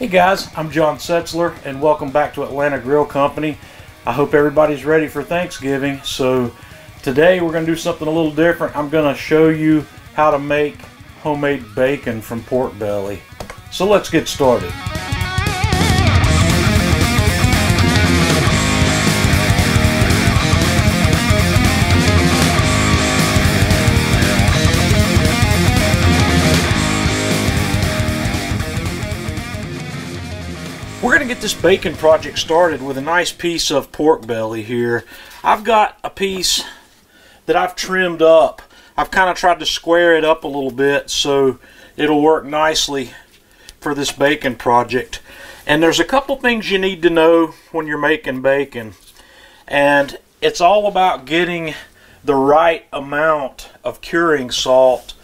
Hey guys, I'm John Setzler and welcome back to Atlanta Grill Company. I hope everybody's ready for Thanksgiving. So today we're going to do something a little different. I'm going to show you how to make homemade bacon from pork belly. So let's get started. Get this bacon project started with a nice piece of pork belly here. I've got a piece that I've trimmed up. I've kind of tried to square it up a little bit so it'll work nicely for this bacon project. And there's a couple things you need to know when you're making bacon. And it's all about getting the right amount of curing salt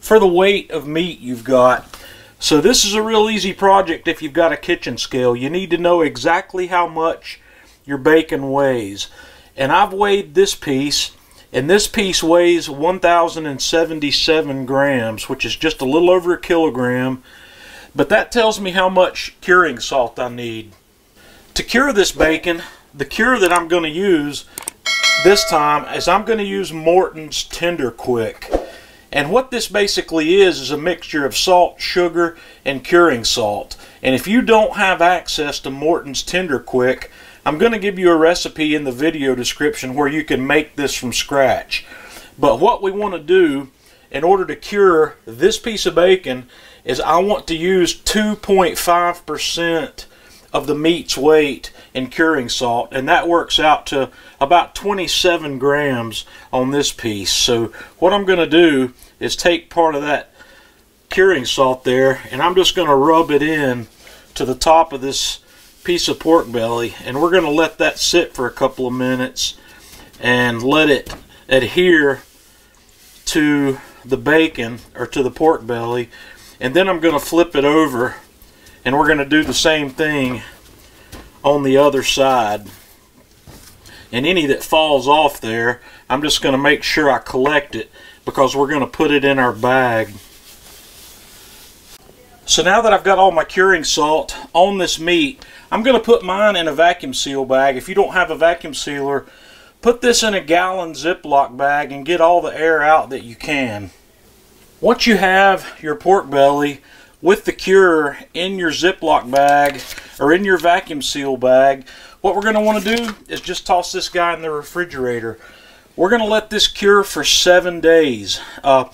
for the weight of meat you've got. So this is a real easy project if you've got a kitchen scale. You need to know exactly how much your bacon weighs. And I've weighed this piece, and this piece weighs 1,077 grams, which is just a little over a kilogram. But that tells me how much curing salt I need. To cure this bacon, the cure that I'm going to use this time is I'm going to use Morton's Tender Quick. And what this basically is is a mixture of salt, sugar, and curing salt. And if you don't have access to Morton's Tender Quick, I'm going to give you a recipe in the video description where you can make this from scratch. But what we want to do in order to cure this piece of bacon is I want to use 2.5% of the meat's weight in curing salt and that works out to about 27 grams on this piece. So what I'm going to do is take part of that curing salt there and I'm just going to rub it in to the top of this piece of pork belly and we're going to let that sit for a couple of minutes and let it adhere to the bacon or to the pork belly and then I'm going to flip it over and we're going to do the same thing on the other side. And any that falls off there I'm just going to make sure I collect it because we're going to put it in our bag. So now that I've got all my curing salt on this meat I'm going to put mine in a vacuum seal bag. If you don't have a vacuum sealer put this in a gallon Ziploc bag and get all the air out that you can. Once you have your pork belly with the cure in your Ziploc bag or in your vacuum seal bag, what we're going to want to do is just toss this guy in the refrigerator. We're going to let this cure for seven days. Uh,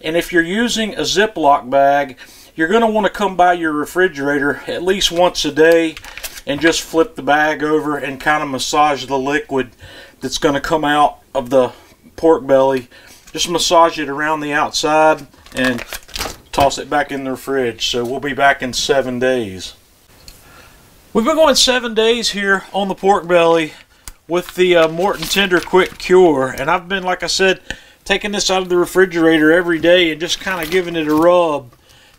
and if you're using a Ziploc bag, you're going to want to come by your refrigerator at least once a day and just flip the bag over and kind of massage the liquid that's going to come out of the pork belly. Just massage it around the outside and toss it back in the fridge. So we'll be back in seven days. We've been going seven days here on the pork belly with the uh, Morton Tender Quick Cure. And I've been, like I said, taking this out of the refrigerator every day and just kind of giving it a rub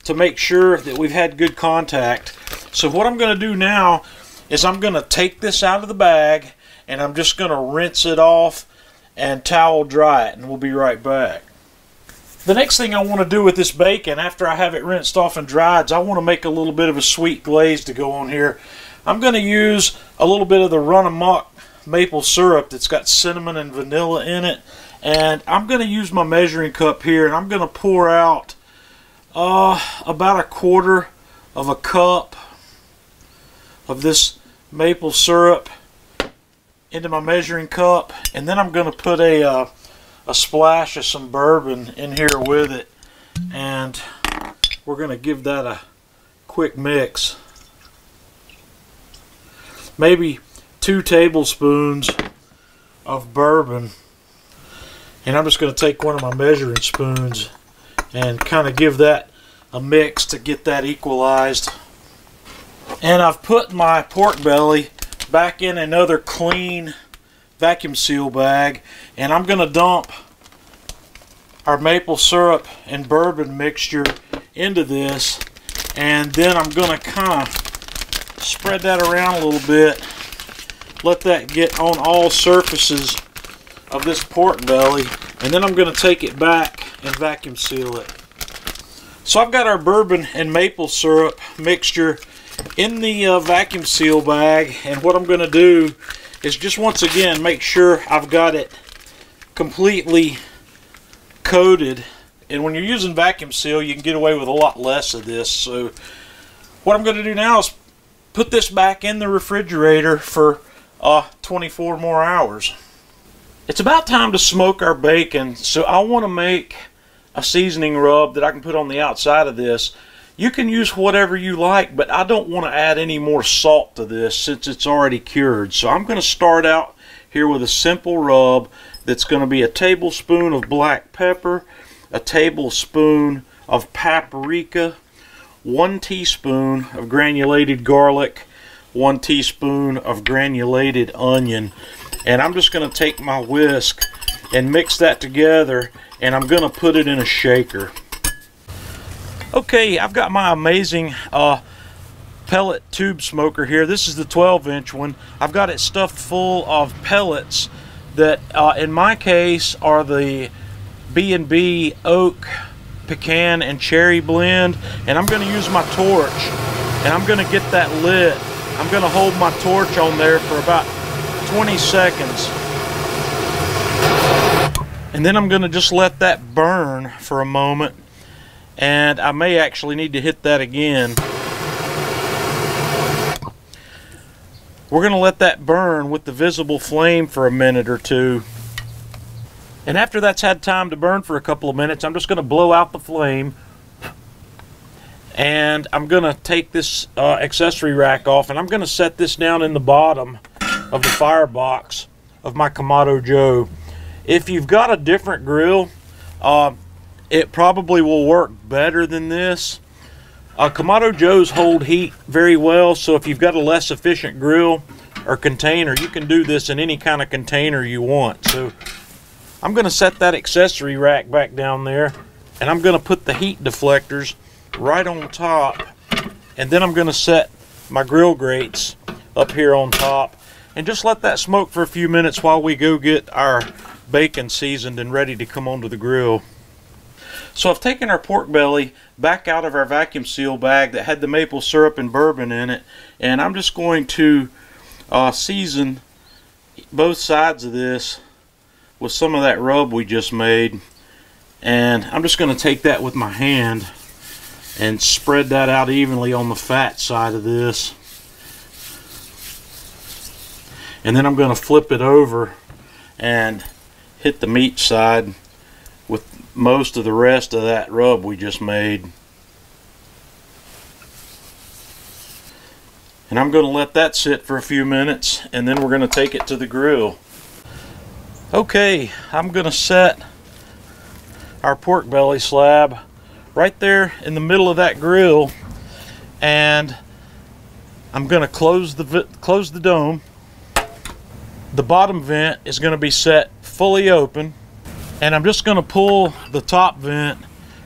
to make sure that we've had good contact. So what I'm going to do now is I'm going to take this out of the bag and I'm just going to rinse it off and towel dry it and we'll be right back. The next thing I want to do with this bacon after I have it rinsed off and dried is I want to make a little bit of a sweet glaze to go on here. I'm going to use a little bit of the Runamok maple syrup that's got cinnamon and vanilla in it. And I'm going to use my measuring cup here and I'm going to pour out uh, about a quarter of a cup of this maple syrup into my measuring cup. And then I'm going to put a... Uh, a splash of some bourbon in here with it and we're going to give that a quick mix. Maybe two tablespoons of bourbon and I'm just going to take one of my measuring spoons and kind of give that a mix to get that equalized. And I've put my pork belly back in another clean vacuum seal bag and I'm going to dump our maple syrup and bourbon mixture into this and then I'm going to kind of spread that around a little bit let that get on all surfaces of this pork belly and then I'm going to take it back and vacuum seal it. So I've got our bourbon and maple syrup mixture in the uh, vacuum seal bag and what I'm going to do is just once again make sure I've got it completely coated. And when you're using vacuum seal you can get away with a lot less of this. So what I'm going to do now is put this back in the refrigerator for uh, 24 more hours. It's about time to smoke our bacon so I want to make a seasoning rub that I can put on the outside of this you can use whatever you like, but I don't want to add any more salt to this since it's already cured. So I'm going to start out here with a simple rub that's going to be a tablespoon of black pepper, a tablespoon of paprika, one teaspoon of granulated garlic, one teaspoon of granulated onion. And I'm just going to take my whisk and mix that together and I'm going to put it in a shaker. Okay, I've got my A-MAZE-N uh, pellet tube smoker here. This is the 12 inch one. I've got it stuffed full of pellets that uh, in my case are the B&B oak, pecan, and cherry blend. And I'm going to use my torch and I'm going to get that lit. I'm going to hold my torch on there for about 20 seconds. And then I'm going to just let that burn for a moment and I may actually need to hit that again. We're going to let that burn with the visible flame for a minute or two. And after that's had time to burn for a couple of minutes, I'm just going to blow out the flame. And I'm going to take this uh, accessory rack off and I'm going to set this down in the bottom of the firebox of my Kamado Joe. If you've got a different grill, uh, it probably will work better than this. Uh, Kamado Joes hold heat very well, so if you've got a less efficient grill or container, you can do this in any kind of container you want. So I'm going to set that accessory rack back down there, and I'm going to put the heat deflectors right on top, and then I'm going to set my grill grates up here on top, and just let that smoke for a few minutes while we go get our bacon seasoned and ready to come onto the grill. So I've taken our pork belly back out of our vacuum seal bag that had the maple syrup and bourbon in it and I'm just going to uh, season both sides of this with some of that rub we just made and I'm just going to take that with my hand and spread that out evenly on the fat side of this. And then I'm going to flip it over and hit the meat side most of the rest of that rub we just made. And I'm going to let that sit for a few minutes and then we're going to take it to the grill. Okay, I'm going to set our pork belly slab right there in the middle of that grill and I'm going to close the close the dome. The bottom vent is going to be set fully open and I'm just going to pull the top vent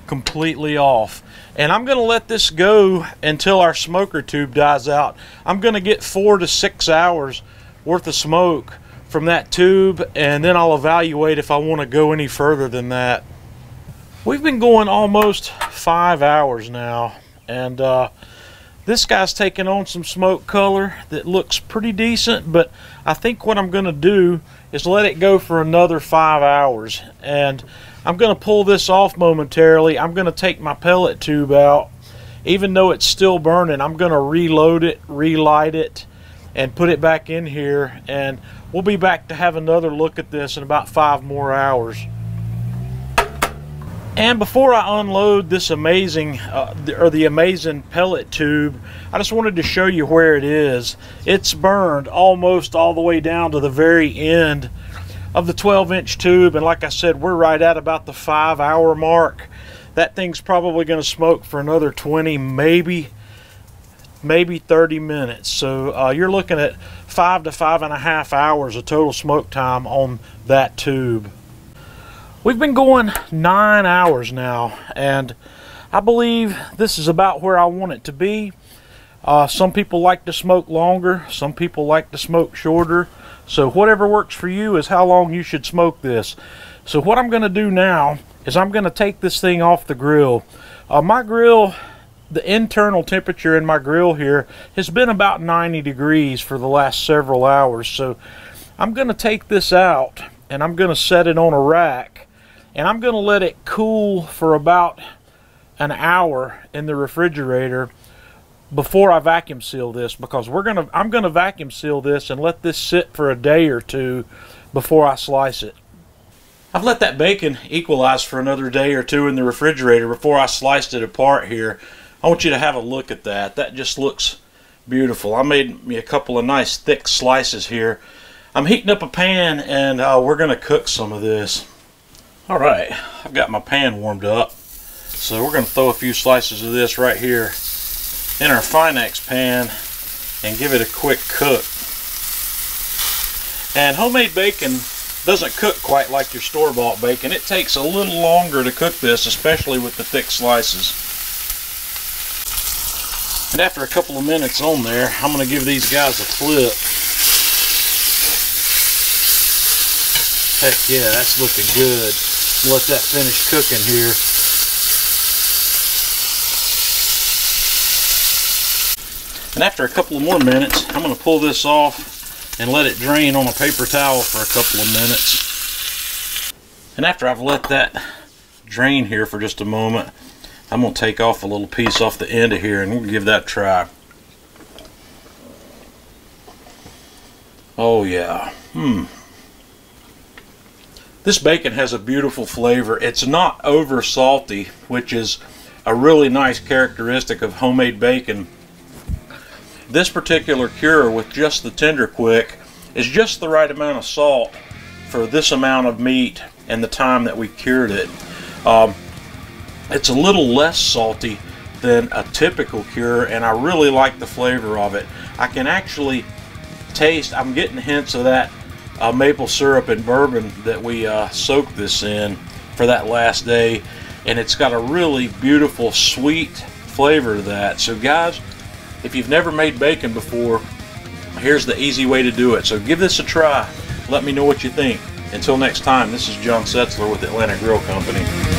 completely off and I'm going to let this go until our smoker tube dies out. I'm going to get four to six hours worth of smoke from that tube and then I'll evaluate if I want to go any further than that. We've been going almost five hours now and uh, this guy's taking on some smoke color that looks pretty decent but I think what I'm going to do is let it go for another five hours. And I'm going to pull this off momentarily. I'm going to take my pellet tube out. Even though it's still burning, I'm going to reload it, relight it, and put it back in here. And we'll be back to have another look at this in about five more hours. And before I unload this A-MAZE-N, uh, or the A-MAZE-N pellet tube, I just wanted to show you where it is. It's burned almost all the way down to the very end of the 12 inch tube. And like I said, we're right at about the five hour mark. That thing's probably going to smoke for another 20, maybe, maybe 30 minutes. So uh, you're looking at five to five and a half hours of total smoke time on that tube. We've been going nine hours now, and I believe this is about where I want it to be. Uh, some people like to smoke longer, some people like to smoke shorter. So whatever works for you is how long you should smoke this. So what I'm going to do now is I'm going to take this thing off the grill. Uh, my grill the internal temperature in my grill here has been about 90 degrees for the last several hours. So I'm going to take this out and I'm going to set it on a rack and I'm going to let it cool for about an hour in the refrigerator before I vacuum seal this because we're gonna I'm gonna vacuum seal this and let this sit for a day or two before I slice it. I've let that bacon equalize for another day or two in the refrigerator before I sliced it apart here. I want you to have a look at that. That just looks beautiful. I made me a couple of nice thick slices here. I'm heating up a pan and uh, we're going to cook some of this. Alright, I've got my pan warmed up. So we're going to throw a few slices of this right here in our Finex pan and give it a quick cook. And homemade bacon doesn't cook quite like your store-bought bacon. It takes a little longer to cook this, especially with the thick slices. And after a couple of minutes on there, I'm going to give these guys a flip. Heck yeah, that's looking good. Let that finish cooking here. And after a couple of more minutes, I'm going to pull this off and let it drain on a paper towel for a couple of minutes. And after I've let that drain here for just a moment, I'm going to take off a little piece off the end of here and we'll give that a try. Oh yeah. Hmm. This bacon has a beautiful flavor. It's not over salty, which is a really nice characteristic of homemade bacon. This particular cure with just the Tender Quick is just the right amount of salt for this amount of meat and the time that we cured it. Um, it's a little less salty than a typical cure and I really like the flavor of it. I can actually taste, I'm getting hints of that uh, maple syrup and bourbon that we uh, soaked this in for that last day and it's got a really beautiful sweet flavor to that. So guys, if you've never made bacon before, here's the easy way to do it. So give this a try. Let me know what you think. Until next time, this is John Setzler with Atlanta Grill Company.